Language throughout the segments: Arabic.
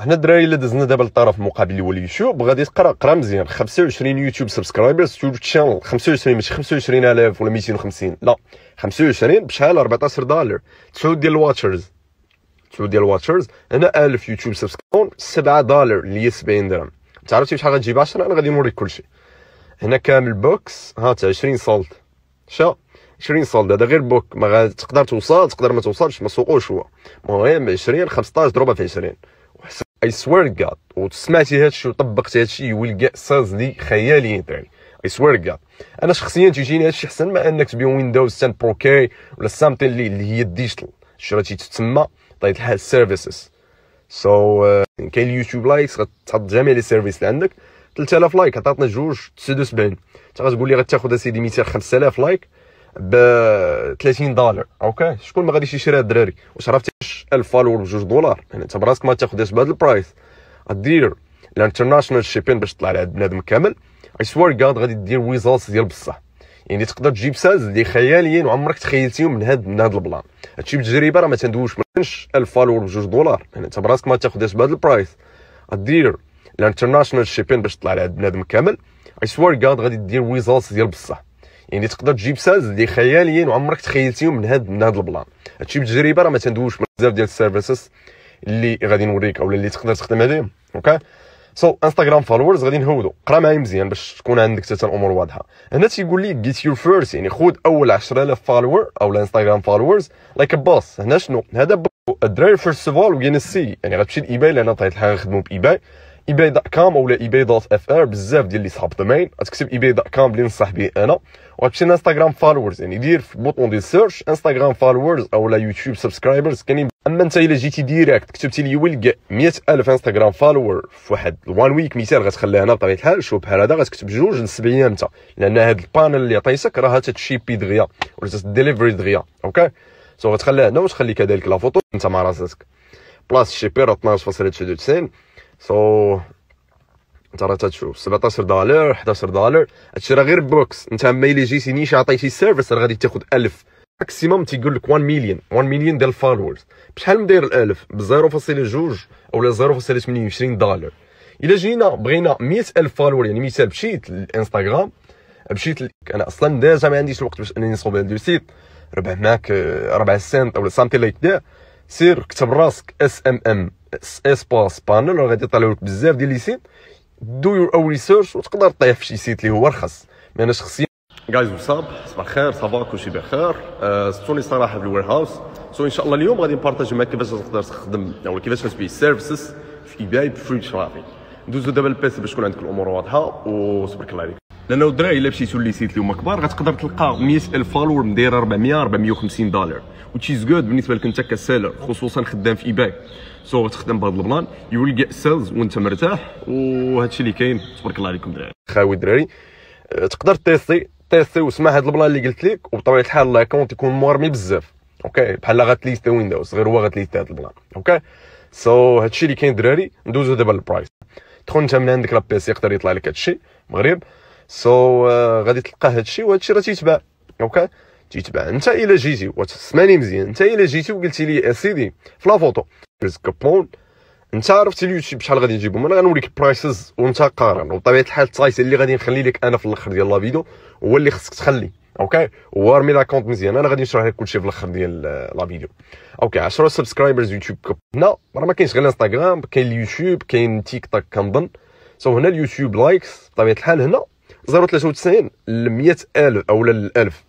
حنا الدراري اللي دزنا دابا للطرف المقابل اللي هو اليوتيوب غادي تقرا قرأ مزيان. 25 يوتيوب subscribers يوتيوب channel 25 ماشي 25000 ولا 250 لا 25 بشحال؟ 14 دولار. 9 ديال ال watchers. 9 ديال ال watchers. هنا 1000 يوتيوب subscriber 7 دولار اللي هي 70 درهم. انت عرفتي شحال غتجيب 10 أنا غادي نوريك كلشي هنا كامل بوكس. هات 20 sold شا 20 sold هذا غير بوك. ما تقدر توصل تقدر ما توصلش ما سوقوش هو. المهم 20 15 ضربها في 20 اي سوير جاد وسمعتي هادشي وطبقتي هادشي ويل سيلز لي خياليين تاعي اي سوير جاد أنا شخصيا تيجيني هادشي احسن ما أنك تبيع ويندوز 10 برو كي ولا سامثين اللي, اللي هي الديجيتال شريتي تسمى طيب الحال سيرفيسز سو uh, كاين اليوتيوب لايكس غتحط جميع لي سيرفيس اللي عندك. 3000 لايك عطاتنا جوج 79 انت غتقول لي غتاخذ اسيدي 200 5000 لايك ب 30 دولار. Okay؟ شكون ما غاديش يشري الدراري؟ واش عرفتي؟ 1000 follower بجوج دولار. يعني انت براسك ما تاخذهاش بهذا ال price. غدير ال international shipping باش تطلع على بنادم كامل. I swear God غادي دير results ديال بصح. يعني تقدر تجيب sales اللي خياليين وعمرك تخيلتيهم من هاد من هاد ال plan. هادشي بالتجربه راه ما تندوش. ما كانش 1000 follower بجوج دولار. يعني انت براسك ما تاخذهاش بهذا ال price. غدير ال international shipping باش تطلع على بنادم كامل. اي سوار كاد غادي دير ويزالتس ديال بصح. يعني تقدر تجيب سالز اللي خياليين وعمرك تخيلتيهم من هاد من هاد البلان. هادشي بالتجربه راه ما تندوش بزاف ديال السيرفيسز اللي غادي نوريك أو اللي تقدر تخدم عليهم. أوكي سو انستغرام فولورز غادي نهودو. قرا معايا مزيان باش تكون عندك حتى الأمور واضحة. هنا تيقول لي جيت يور فيرست يعني خذ أول 10000 فولور أو الإنستغرام فولورز لايك باص هنا شنو؟ هذا الدراري فيرست اوف اول وين السي يعني غتمشي لإيباي لأن طيب الحال نخدموا بإيباي. eBay dot com ولا eBay dot fr بزاف ديال les sub-domaines غتكتب eBay dot com اللي ننصح به أنا. وغتمشي لإنستغرام followers يعني دير في bouton ديال search إنستغرام followers أو لا يوتيوب subscribers كاينين أما انت إلا جيتي direct كتبتي I will 100000 إنستغرام follower في واحد one week مثال غتخليها أنا بطبيعة الحال. شوف بحال هذا غتكتب جوج لسبع أيام انت لأن هاد ال panel اللي عطيتك راه تتشيبي دغيا ولا تديليفري دغيا. okay؟ so غتخليها هنا وتخلي كذلك la photo أنت مع راسك. plus shipping راه 12.99 so انت راه تتشوف. 17 دولار 11 دولار. هادشي راه غير books. انت اما الا جيتي نيش عطيتي service راه غادي تاخذ 1000 maximum تيقول لك 1 مليون 1 مليون ديال ال followers بشحال مداير ال1000 ب 0.2 أولا 0.28 دولار. إلا جينا بغينا 100000 follower يعني مثال مشيت للانستغرام مشيت أنا أصلا déjà ما عنديش الوقت باش أنني نصوب هاد site ربح معاك 4 سنت أو سامتي لايك ذا سير كتب راسك اس ام ام اسباس بانل غادي يطلعوا لك بزاف ديال لي سيت دو يور أو ريسيرش وتقدر طيح في شي سيت اللي هو رخص مي أنا شخصيا جايز وصاب صباح الخير صافا كلشي بخير سطوني صراحة في الوير هاوس سو ان شاء الله اليوم غادي نبارطاجي معاك كيفاش تقدر تخدم أو كيفاش تبيع سيرفيسز في اي باي بفري شرافي ندوزو دابا البيسي باش تكون عندك الأمور واضحه وصبرك الله عليك لأنه الدراري إلا مشيتو les sites اللي هما كبار غتقدر تلقى 100000 فولور مدايرة 400 450 دولار. which is good بالنسبة لك أنت ك seller خصوصا خدام في eBay so تخدم بهذا ال plan you will get sales وأنت مرتاح وهادشي اللي كاين. تبارك الله عليكم دراري خاوي دراري أه، تقدر تيستي تيستي وسمع هذا ال plan اللي قلت لك وبطبيعة الحال ال account يكون مورمي بزاف. okay؟ بحال غات list ويندوز غير هو غات list هذا ال plan okay؟ so هادشي اللي كاين دراري ندوزو دابا لل price. دخل انت من عندك لابيسي يقدر يطلع لك هادشي. مغرب. سو uh, غادي تلقى هادشي وهادشي راه تيتباع أوكي تيتباع انت الا جيتي. وتسمعني مزيان. انت الا جيتي وقلتي لي اسيدي في لا فوتو. كوبون انت عرفتي اليوتيوب شحال غادي يجيبهم أنا غنوريك برايسز وانت قارن. وبطبيعه الحال التايس اللي غادي نخلي لك أنا في الأخر ديال لا فيديو هو اللي خصك تخلي. أوكي وارمي لاكونت مزيان. أنا غادي نشرح لك كلشي في الأخر ديال لا فيديو. أوكي 10 سبسكرايبرز يوتيوب هنا راه ما كاينش غير الإنستغرام كاين اليوتيوب كاين تيك توك كنظن. so هنا اليوتيوب likes بطبيعه الحال هنا 093 ل 100000 أو ل 1000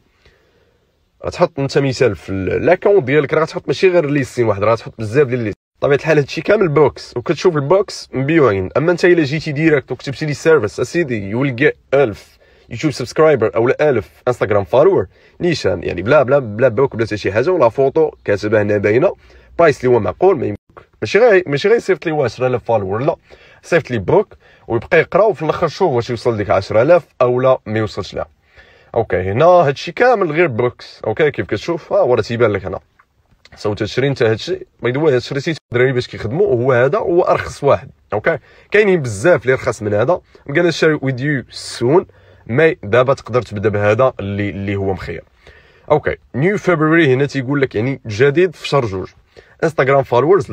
غتحط أنت مثال في ال account ديالك راه غتحط ماشي غير listing واحد راه غتحط بزاف ديال list بطبيعه الحال هادشي كامل books وكتشوف ال books مبيوعين. أما أنت إلا جيتي direct وكتبتي لي service اسيدي you'll get 1000 يوتيوب subscriber أو 1000 انستغرام follower نيشان يعني بلا بلا بلا book بلا حتى شي حاجة و la photo كاتبه هنا باينة. برايس اللي هو معقول ما ماشي غير ماشي غير يصيفط لي 10000 فولور لا. صيفط لي بوك ويبقى يقرا وفي الآخر شوف واش يوصل لك 10000 أو لا ما يوصلش لها أوكي هنا هادشي كامل غير بوكس أوكي كيف كتشوف؟ ها هو راه تيبان لك هنا. سو تشري انت هادشي. باي ذا شريتي الدراري باش كيخدموا وهو هذا هو أرخص واحد. أوكي؟ كاينين بزاف اللي رخص من هذا. بقينا شاري ويز يو سون مي دابا تقدر تبدا بهذا اللي اللي هو مخير. okay new فبراير هنا تيقول لك يعني جديد في شهر جوج. انستغرام followers